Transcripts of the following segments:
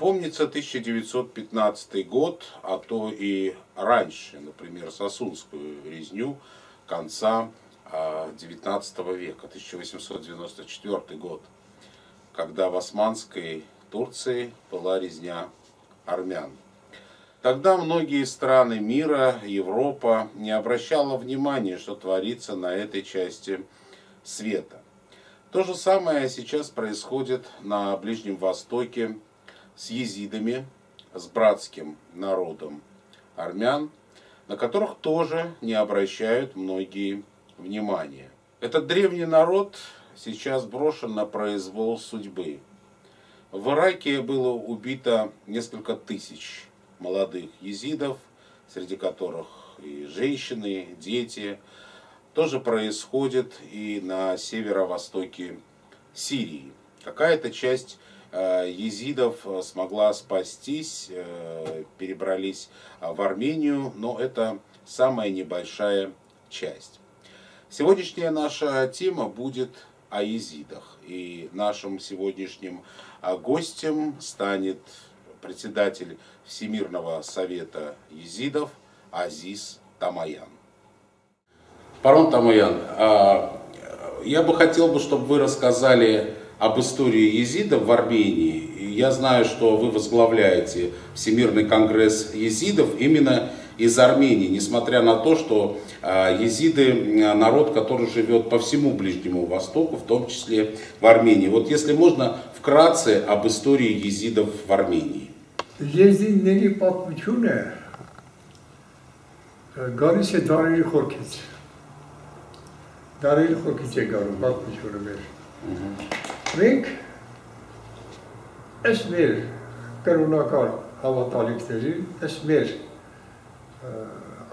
Помнится 1915 год, а то и раньше, например, Сосунскую резню конца XIX века, 1894 год, когда в Османской Турции была резня армян. Тогда многие страны мира, Европа не обращала внимания, что творится на этой части света. То же самое сейчас происходит на Ближнем Востоке с езидами, с братским народом армян, на которых тоже не обращают многие внимания. Этот древний народ сейчас брошен на произвол судьбы. В Ираке было убито несколько тысяч молодых езидов, среди которых и женщины, дети. Тоже происходит и на северо-востоке Сирии. Какая-то часть езидов смогла спастись, э, перебрались в Армению, но это самая небольшая часть. Сегодняшняя наша тема будет о езидах. И нашим сегодняшним гостем станет председатель Всемирного совета езидов Азиз Тамаян. Парон Тамаян, я бы хотел бы, чтобы вы рассказали об истории езидов в Армении. Я знаю, что вы возглавляете Всемирный конгресс езидов именно из Армении, несмотря на то, что а, езиды народ, который живет по всему Ближнему Востоку, в том числе в Армении. Вот если можно вкратце об истории езидов в Армении. Եզինների պատմությունը գալիս է դարերի խորքից։ Դարերի խորքից է գալու պատմությունը մեր։ Մենք այս մեր կրոնակալ հավատալիքներին, այս մեր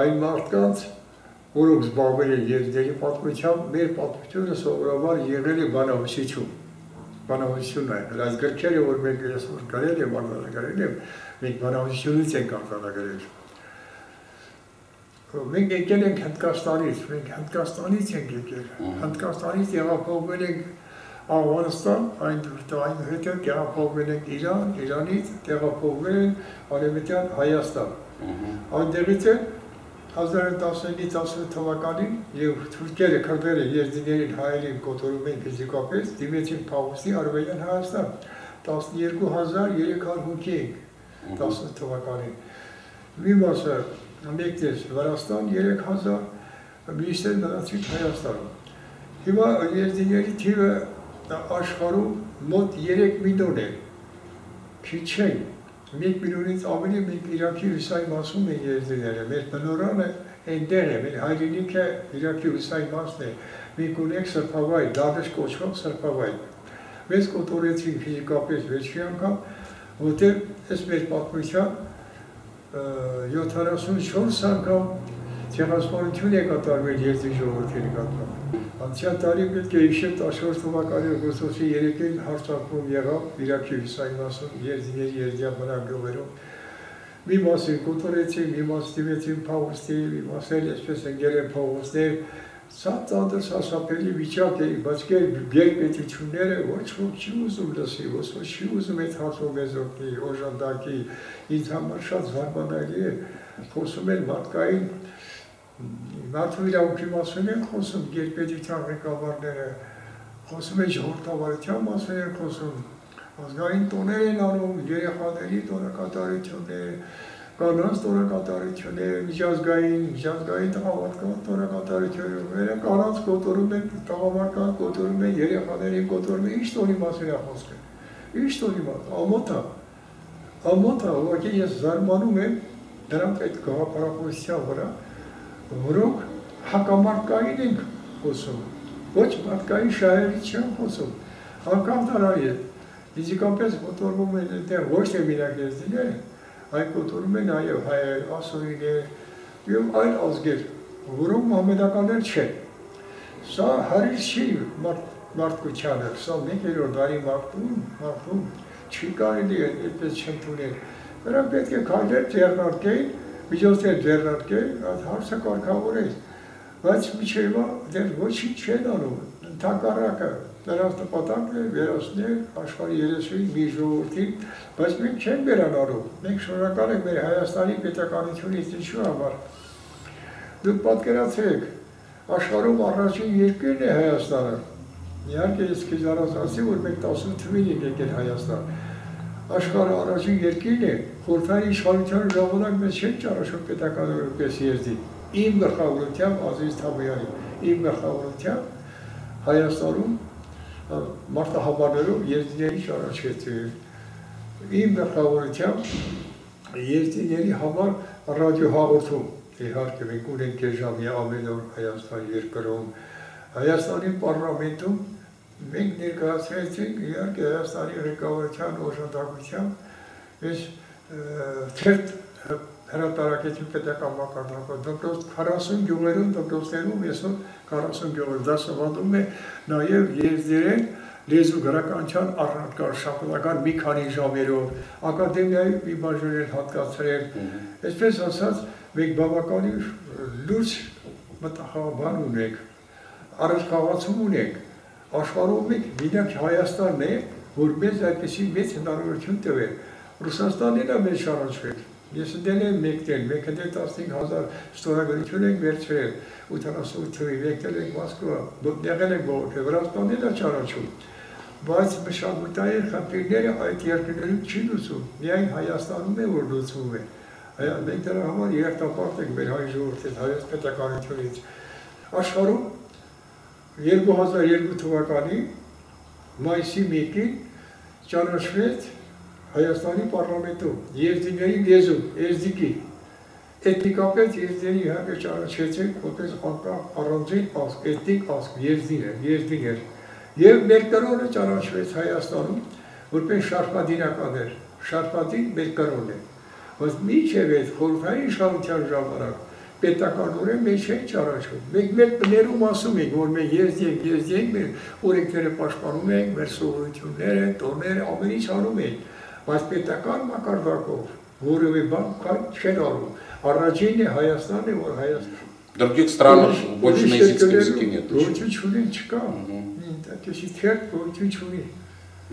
այն մարդկանց, որոնք զբաղվել են եզդերի պատմությամբ, մեր պատմությունը սովորաբար եղել է բանահոսություն բանավությունն է, այս գրքերը, որ մենք այսօր գրել եմ, արձանագրել եմ, մենք բանավությունից ենք արձանագրել։ Մենք եկել ենք Հնդկաստանից, մենք Հնդկաստանից ենք եկել։ Հնդկաստանից տեղափոխվել ենք Աֆղանստան, այն այն հետո տեղափոխվել ենք Իրան, Իրանից տեղափոխվել ենք Արևմտյան Հայաստան։ Այնտեղից էլ 1915-18 թվականին եւ թուրքերը քրդերը եզդիներին հայերին կոտորում էին ֆիզիկապես դիմեցին Փավոսի Արմենիան Հայաստան 12300 հոգի ենք 18 թվականին մի մասը մեկտես Վրաստան 3000 մյուսը նրանցից Հայաստանում հիմա եզդիների թիվը աշխարհում մոտ 3 միլիոն է քիչ չեն մեկ միլիոնից ավելի մենք Իրաքի հյուսային մասում ենք եզդիները, մեր բնորանը այնտեղ է, մեր հայրենիքը Իրաքի հյուսային մասն է, մենք ունենք սրբավայր, դադեշ կոչվող սրբավայր։ Մեզ կոտորեցին ֆիզիկապես վերջի անգամ, որտեղ այս մեր պատմության 74 անգամ ցեղասպանություն է կատարվել եզդի ժողովրդի նկատմամբ։ Անցյալ տարի պետք է հիշել 14 թվականի օգոստոսի 3-ին հարցակում եղավ Իրաքի հյուսային մասում Երզիների Երզիա բնակ գյուղերում։ Մի մասը կոտորեցին, մի մասը դիմեցին փողոստի, մի մասը այսպես ընկել են փողոստներ, սա ծանր սասապելի վիճակ է, բայց գերպետությունները ոչ ոք չի ուզում լսի, ոչ ոք չի ուզում այդ հարցով մեզ օգնի, օժանդակի, ինձ համար շատ զարմանալի է, խոսում են մարդկային Մարդու իրավունքի մասին են խոսում գերպետության ղեկավարները, խոսում են ժողովրդավարության մասին են խոսում, ազգային տոներ են անում, երեխաների տոնակատարություններ, կանանց տոնակատարություններ, միջազգային, միջազգային տղամարդկանց տոնակատարությունները, կանանց կոտորում են, տղամարդկանց կոտորում են, երեխաներին կոտորում են, ինչ տոնի մասին է խոսքը։ Ինչ տոնի մասին, ամոթա։ Ամոթա, ուղղակի ես զարմանում եմ դրանք այդ գաղափարախոսության վրա, որոնք հակամարտկային ենք խոսում, ոչ մարդկային շահերից չեն խոսում, անգամ տարարի է, ֆիզիկապես կոտորվում են այդտեղ ոչ թե միրակեզդիները, այլ կոտորվում են այո հայեր, ասորիներ եւ այլ ազգեր, որոնք մամեդականներ չեն։ Սա հարիր չի մարդկությանը, սա մեկերորդ դարի մարդուն, մարդուն չի կարելի այդպես չընդունել։ Նրանք պետք է քայլեր ձեռնարկեին միջոցներ ձեռնարկել, այդ հարցը կարգավորել, բայց միջևա դեռ ոչինչ չեն անում, ընդհակառակը նրանց նպատակն է վերացնել աշխարհի 30-ին մի ժողովրդին, բայց մենք չենք վերանալու։ Մենք շնորհակալ ենք մեր Հայաստանի պետականությունից ինչու համար։ Դուք պատկերացրեք, աշխարհում առաջին երկիրն է Հայաստանը։ Իհարկե ես քեզ առանց ասի, որ մենք 18 թվին ենք եկել Հայաստան աշխարհի առաջին երկիրն է, խորհրդային իշխանության ժամանակ մեզ չեն ճանաչում պետականորեն պես եզդի։ Իմ գլխավորությամբ Ազիզ Թաբյանի, իմ գլխավորությամբ Հայաստանում մարտահամարներով եզդիների ճանաչվեցին։ Իմ գլխավորությամբ եզդիների համար ռադիո հաղորդում իհարկե մենք ունենք եժամի ամեն օր Հայաստանի երկրում Հայաստանի պարլամենտում մենք ներկայացրեցինք իհարկե Հայաստանի ղեկավարության օժանդակությամբ այս թերթ հրատարակեցին պետական մակարդակով դպրոց 40 գյուղերում դպրոցներում այսօր 40 գյուղեր դասավանդում է նաև եզդերեն լեզու գրականության առնական շաբաթական մի քանի ժամերով ակադեմիայի մի բաժին էլ հատկացրել այսպես ասած մենք բավականին լուրջ մտահոգան ունենք առաջխաղացում ունենք աշխարհում մեկ մենակ Հայաստանն է, որ մեզ այդպեսի մեծ հնարավորություն տվել։ Ռուսաստանին է մեզ շարժվել։ Ես դել եմ մեկտել, մենք դել 15000 ստորագրություն ենք վերցրել 88 թվի եկել ենք Մոսկվա, եղել ենք բողոքը, Վրաստանին է շարժում։ Բայց մշակութային խնդիրները այդ երկրներում չի լուծում, միայն Հայաստանում է որ լուծվում է։ Մենք դրա համար երթապարտ ենք մեր հայ ժողովրդից, հայոց պետականությունից։ Աշխարհում 2002 թվականի մայիսի 1-ին ճանաչվեց Հայաստանի պարլամենտում եզդիների լեզու, եզդիկի։ Էթնիկապես եզդիների իհարկե ճանաչվեցին որպես անկախ առանձին ազգ, էթնիկ ազգ, եզդիներ, եզդիներ։ Եվ մեր կրոնը ճանաչվեց Հայաստանում որպես շարփադինականներ, շարփադին մեր կրոնն է։ Բայց միջև այդ խորհրդային իշխանության ժամանակ պետականորեն մենք չենք ճանաչում։ Մենք մեր բներում ասում ենք, որ մենք եզդի ենք, եզդի ենք, մեր օրենքները պաշտպանում ենք, մեր սովորությունները, տոները, ամեն ինչ անում ենք, բայց պետական մակարդակով որևէ բան կան չեն անում։ Առաջինն է Հայաստանն է, որ Հայաստան Других странах больше на языке языке нет. Ոչինչ չունի, չկա։ Այդպեսի թերթ ոչինչ չունի։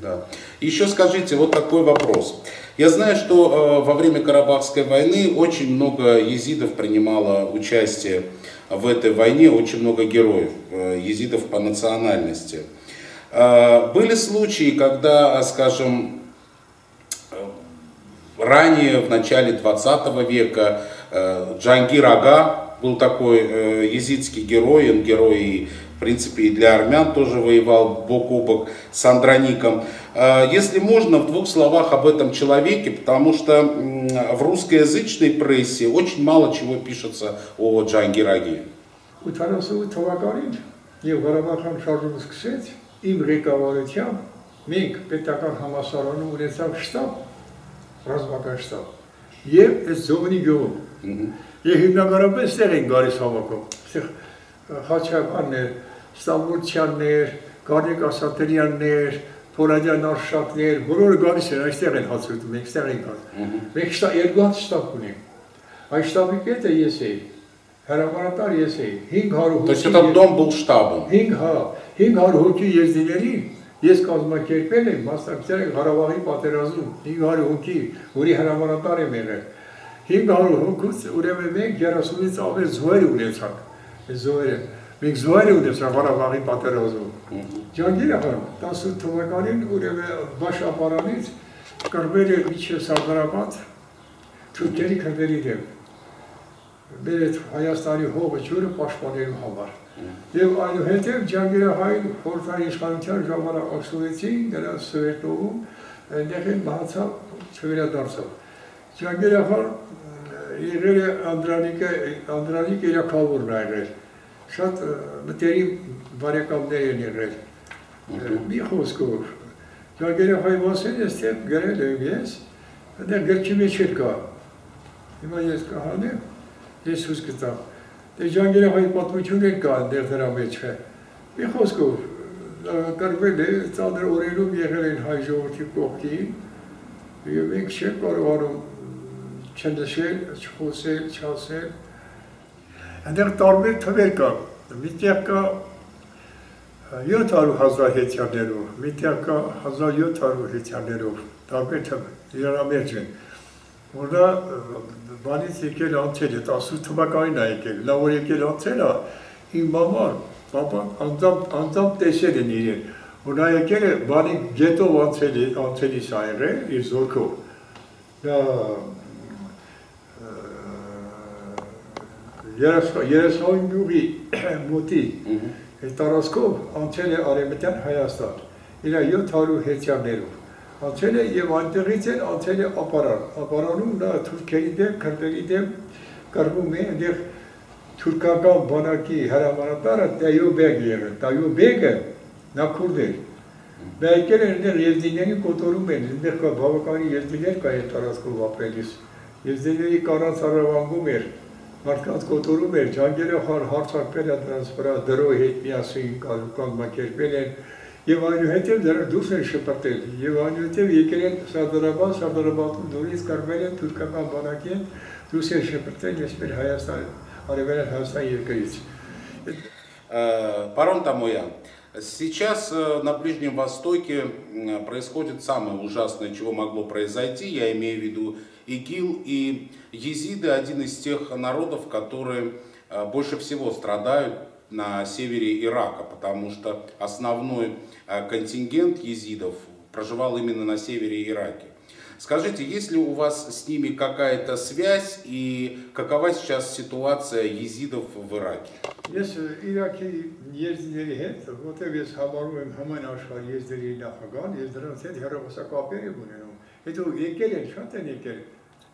Да. Еще скажите вот такой вопрос. Я знаю, что э, во время Карабахской войны очень много езидов принимало участие в этой войне, очень много героев, э, езидов по национальности. Э, были случаи, когда, скажем, ранее, в начале 20 века, Джангир Ага был такой езидский герой, он герой в принципе, и для армян тоже воевал бок о бок с Андроником. А, если можно, в двух словах об этом человеке, потому что в русскоязычной прессе очень мало чего пишется о Джангираге. եւ Ղարաբաղյան շարժումը սկսեց իմ ղեկավարությամբ մենք պետական համասարանում ունեցավ շտաբ ռազմական շտաբ եւ այս զովնի գյուղում եւ հիմնականապես ստեղ են գալիս հավաքում ստեղ Խաչապաններ Ստամբուլցյաններ, Գարնիկ Ասատրյաններ, Փորադյան Արշակներ, բոլորը գալիս են, այստեղ են հաց ուտում, մենք ստեղ ենք հաց։ Մենք շտա երկու հատ շտաբ ունենք։ Այս շտաբի կետը ես էի, հրամանատար ես էի, 500 հոգի։ То есть этот дом был штабом։ 5 հա, 500 հոգի եզդիների ես կազմակերպել եմ, մասնակցել եմ Ղարաբաղի պատերազմում, 500 հոգի, որի հրամանատար եմ եղել։ 500 հոգուց ուրեմն մենք 30-ից ավել զոհեր ունեցանք։ զոհերը Մենք զոհեր ունեցա Ղարաբաղի պատերազմում։ Ջանգիրը 18 թվականին ուրեմն Բաշապարանից կրվել է միջև Սարդարապատ թուրքերի քրդերի դեմ։ Մեր այդ Հայաստանի հողը ջուրը պաշտպանելու համար։ Եվ այնուհետև Ջանգիրահային խորհրդային իշխանության ժամանակ ակսուեցին դրա Սովետովում, այնտեղ մահացավ, չվերադարձավ։ Ջանգիրահան եղել է Անդրանիկը, Անդրանիկ երակավորն ա եղել շատ մտերիմ բարեկամներ են եղել։ Մի խոսքով, Գագերեհայ Վասեն այստեղ գրել եմ ես, այդեղ գրքի մեջ էլ կա։ Հիմա ես կհանեմ, ես հուս գտամ։ Դե Ջանգերեհայ պատմություն էլ կա այնտեղ դրա մեջ է։ Մի խոսքով, կրվել է ծանր օրերում եղել են հայ ժողովրդի կողքին, եւ մենք չենք կարողանում չնշել, չխոսել, չասել, Այնտեղ տարբեր թվեր կա։ Միտեղ կա 700 հեքտարներով, միտյակա 1700 հեքտարներով, տարբեր իրանամերջ են, որ նա բանից եկել անցել է, 18 թվականին է եկել, լավ որ եկել անցել է, իմ մաման, պապան անձամբ տեսել են իրեն, որ նա եկել է բանի գետով անցելի սա եղել, իր զորքով, նա 30 գյուղի մոտի տարածքով անցել է արևմտյան Հայաստան, իր 700 հեկտարներով անցել է եւ այնտեղից էլ անցել է ապարան։ Ապարանում նա թուրքերի դեմ, քրդերի դեմ կրվում է, այնտեղ թուրքական բանակի հրամանատարը Տայոբեգ եղել։ Տայոբեգը նա քուրդ էր։ էր այնտեղ եզդիների կոտորում են, այնտեղ կա բավականին եզդիներ կա այդ տարածքով ապրելիս։ Եզդիների կանանց առավանգում էր, մարդկանց կոտորում էր, ջանգերը հարցակվել են դրանց վրա դրոյ հետ միասին կազմակերպել են եւ այնուհետեւ դրանք դուրս են շպրտել եւ այնուհետեւ եկել են Սարդարաբադ, Սարդարաբադում նորից կրվել են թուրքական բանակի են դուրս են շպրտել ես մեր Հայաստան, արևելյան Հայաստան երկրից։ Պարոն Տամոյան, Сейчас на Ближнем Востоке происходит самое ужасное, чего могло произойти. Я имею в виду ИГИЛ и езиды один из тех народов, которые э, больше всего страдают на севере Ирака, потому что основной э, контингент езидов проживал именно на севере Ираке. Скажите, есть ли у вас с ними какая-то связь и какова сейчас ситуация езидов в Ираке? Если Ираки ездили вот я весь хабару им хаман ашхар ездили на Хаган, ездили на Хаган, ездили на Хаган, ездили на Хаган,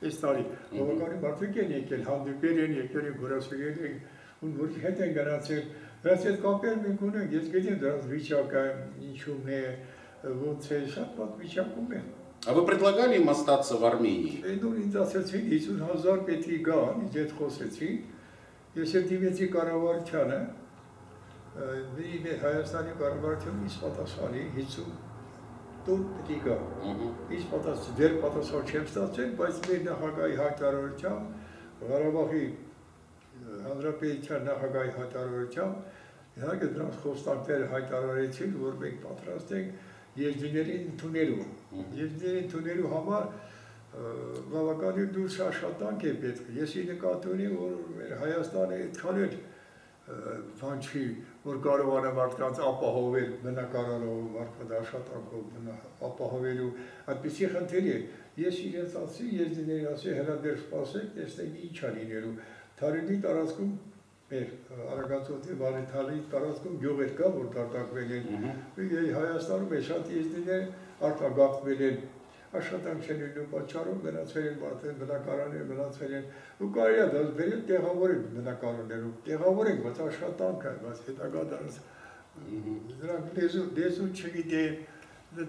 այս տարի, բավականին մարդիկ են եկել, հանդիպել են, եկել են, գորասվել են, ու որ հետ են գնացել։ Դրանց հետ կապեր մենք ունենք, ես գիտեմ դրանց վիճակը, ինչու՞ն է, ոնց է, շատ pat վիճակում է։ А вы предлагали им остаться в Армении? Ну, ինձ ասացին 50000 պետք է գան, ինձ հետ խոսեցին Ես էլ դիմեցի կառավարությանը, մի Հայաստանի կառավարությունը ինձ պատասխանի 50 տուն է գա։ Ինձ պատասխան, դեր պատասխան չեմ ստացել, բայց մեր նախագահի հայտարարությամբ Ղարաբաղի հանրապետության նախագահի հայտարարությամբ իհարկե դրանց խոստանքները հայտարարեցին, որ մենք պատրաստ ենք եզդիներին ընդունելու։ Եզդիներին ընդունելու համար բավականին դուրս աշխատանք է պետք։ Ես ի նկատի ունեմ, որ մեր Հայաստանը այդքան էլ բան չի, որ կարողանա մարդկանց ապահովել բնակարանով, մարդկանց աշխատանքով ապահովելու այդպիսի խնդիր է։ Ես իրենց ասի, ես դիների ասի, հրադեր սպասեք, տեսնենք ինչ է լինելու։ Թարինի տարածքում մեր Արագածոթի Վարենթալի տարածքում գյուղեր կա, որ դարտակվել են։ Հայաստանում է շատ եզդիներ արտագաղթվել են աշխատանք չեն լինում պատճառով գնացել են մարդեն բնակարաններ մնացել են ու կարելի է դա վերել տեղավորել բնակարաններում տեղավորենք բայց աշխատանքը բայց հետագա դրանց դրանք դեզու դեզու չգիտեն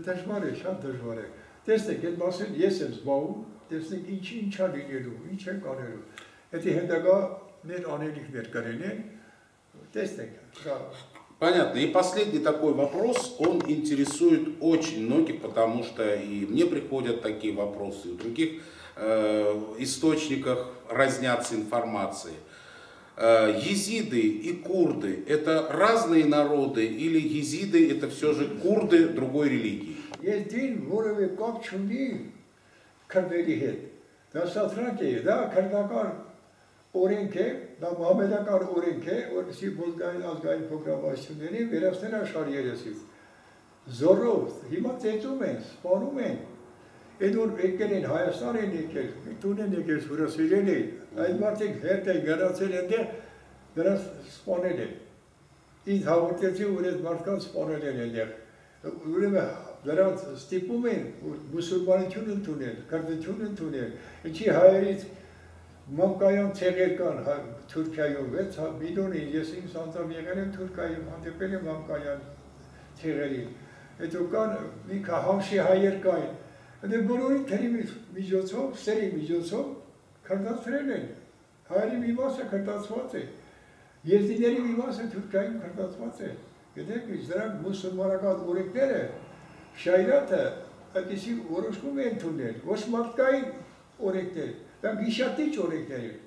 դժվար է շատ դժվար է տեսնեք այդ մասին ես եմ զբաղվում տեսնեք ինչ ինչա լինելու ինչ է կանելու դա հետագա մեր անելիքներ կրեն տեսնեք Понятно. И последний такой вопрос, он интересует очень многих, потому что и мне приходят такие вопросы, и в других э, источниках разнятся информации. Э, езиды и курды – это разные народы или езиды – это все же курды другой религии? Ездин, Мурови, Копчуми, Кардерихет, Насатраки, да, Кардагар – օրենք է, դա մամելական օրենք է, որպեսի բոլգային ազգային փոքրամասնությունների վերացնել աշխարհ երեսից։ Զորով հիմա ծեծում են, սպանում են։ Այդ որ եկել են Հայաստան են եկել, տուն են եկել հյուրասիրել են, այդ մարդիկ հերթ են գնացել այնտեղ, նրանց սպանել են։ Ինձ հաղորդեցի, որ այդ մարդկանց սպանել են այնտեղ։ Ուրեմն նրանց ստիպում են մուսուլմանություն ընդունել, քրդություն ընդունել։ Ինչի հայերից Մամկայան ցեղեր կան հա, Թուրքիայում 6 միլիոնի ես ինձ անձամբ եղել եմ Թուրքիայում հանդիպել եմ Մամկայան ցեղերին հետո կան մի քա համշի հայեր կային դե բոլորի թերի միջոցով սերի միջոցով քրդացրել են հայերի մի մասը քրդացված է եզդիների մի մասը Թուրքիայում քրդացված է գիտեք դրանք մուսուլմանական օրենքները շայրատը այդպեսի որոշում են ընդունել ոչ մարդկային օրենքներ Դա գիշատիչ օրենքներ են։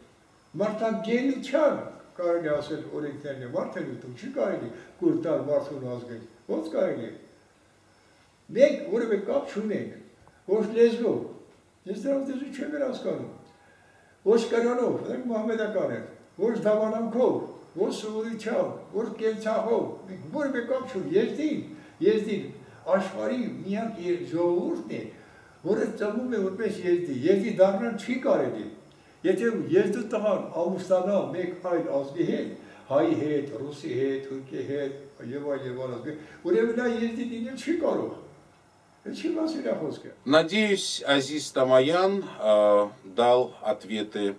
Մարդան գենության կարելի ասել օրենքներն է մարդն ուտում, չի կարելի կուրտալ մարդուն ազգել։ Ոնց կարելի է։ Մենք որևէ կապ չունենք ոչ լեզվով։ Ես դրանց դեզու չեմ վերահսկանում։ Ոչ կրոնով, դրանք մահմեդական են, ոչ դավանանքով, ոչ սովորությամբ, ոչ կենցաղով, մենք որևէ կապ չունենք։ Եզդին, եզդին աշխարհի միակ ժողովուրդն է, որը ծնվում է որպես եզդի։ Եզդի դառնալ չի կարելի։ Եթե եզդու տղան ամուսնանա մեկ այլ ազգի հետ, հայի հետ, ռուսի հետ, թուրքի հետ եւ այլ եւ այլ, ուրեմն նա եզդի դինել չի կարող։ Надеюсь, Азиз Тамаян э, дал ответы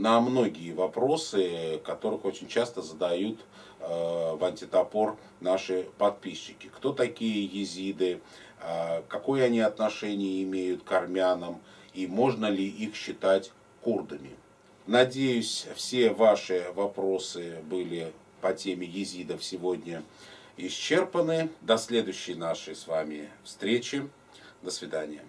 на многие вопросы, которых очень часто задают э, в антитопор наши подписчики. Кто такие езиды, э, какое они отношение имеют к армянам и можно ли их считать курдами. Надеюсь, все ваши вопросы были по теме езидов сегодня исчерпаны. До следующей нашей с вами встречи. До свидания.